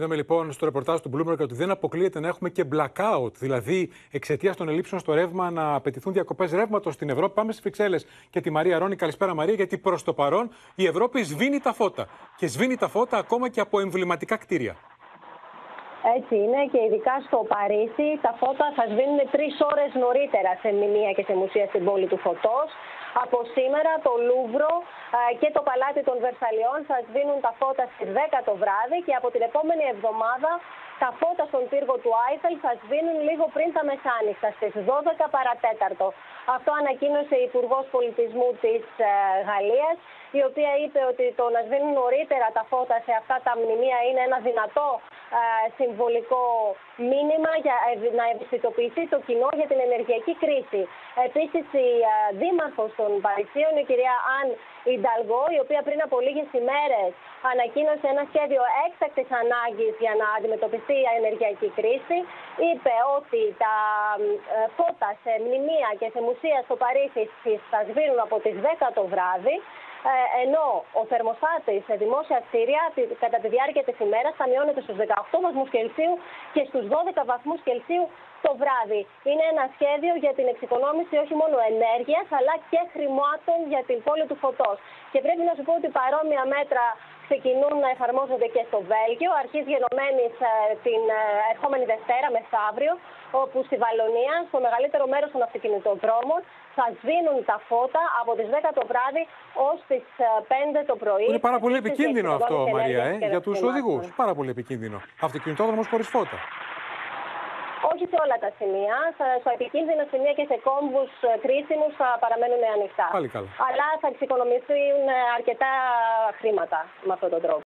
Είδαμε λοιπόν στο ρεπορτάζ του Bloomberg ότι δεν αποκλείεται να έχουμε και blackout, δηλαδή εξαιτίας των ελλείψεων στο ρεύμα να απαιτηθούν διακοπές ρεύματος στην Ευρώπη. Πάμε στις Φυξέλλε και τη Μαρία Ρόνη. Καλησπέρα, Μαρία, γιατί προς το παρόν η Ευρώπη σβήνει τα φώτα. Και σβήνει τα φώτα ακόμα και από εμβληματικά κτίρια. Έτσι είναι και ειδικά στο Παρίσι τα φώτα θα σβήνουν τρεις ώρες νωρίτερα σε μνημεία και σε μουσεία στην πόλη του φωτός. Από σήμερα το Λούβρο και το Παλάτι των Βερσαλιών θα σβήνουν τα φώτα στις 10 το βράδυ και από την επόμενη εβδομάδα τα φώτα στον πύργο του Άιφελ θα σβήνουν λίγο πριν τα μεσάνυχτα στις 12 παρατέταρτο. Αυτό ανακοίνωσε η Υπουργός Πολιτισμού της ε, Γαλλίας, η οποία είπε ότι το να σβήνουν νωρίτερα τα φώτα σε αυτά τα μνημεία είναι ένα δυνατό ε, συμβολικό μήνυμα για να ευαισθητοποιηθεί το κοινό για την ενεργειακή κρίση. Επίσης, η ε, δήμαρχος των Παρισίων, η κυρία Αν Ινταλγό, η οποία πριν από λίγες ημέρες ανακοίνωσε ένα σχέδιο έκτακτης ανάγκης για να αντιμετωπιστεί η ενεργειακή κρίση, είπε ότι τα ε, φώτα σε μνημεία και σε μουσεία στο Παρίσι θα σβήνουν από τις 10 το βράδυ. Ε, ενώ ο θερμοστάτη σε δημόσια κτίρια κατά τη διάρκεια της ημέρας θα μειώνεται στους 18 βαθμούς Κελσίου και στους 12 βαθμούς Κελσίου το βράδυ. Είναι ένα σχέδιο για την εξοικονόμηση όχι μόνο ενέργειας αλλά και χρημάτων για την πόλη του φωτός. Και πρέπει να σου πω ότι παρόμοια μέτρα ξεκινούν να εφαρμόζονται και στο Βέλγιο, αρχής γενομένης ε, την ε, ερχόμενη Δευτέρα μεθαύριο, όπου στη Βαλονία, στο μεγαλύτερο μέρος των αυτοκινητοδρόμων, θα σβήνουν τα φώτα από τις 10 το βράδυ ως τις 5 ε, το πρωί. Είναι πάρα πολύ επικίνδυνο αυτό, Μαρία, ε, για τους οδηγούς. Πάρα πολύ επικίνδυνο. Αυτοκινητόδρομος χωρίς φώτα. Όχι σε όλα τα σημεία. Στο επικίνδυνο σημεία και σε κόμβους κρίσιμους θα παραμένουν ανοιχτά. Πάλι καλά. Αλλά θα εξοικονομηθούν αρκετά χρήματα με αυτόν τον τρόπο.